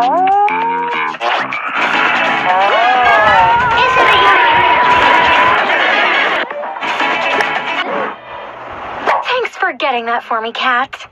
Thanks for getting that for me, Cat.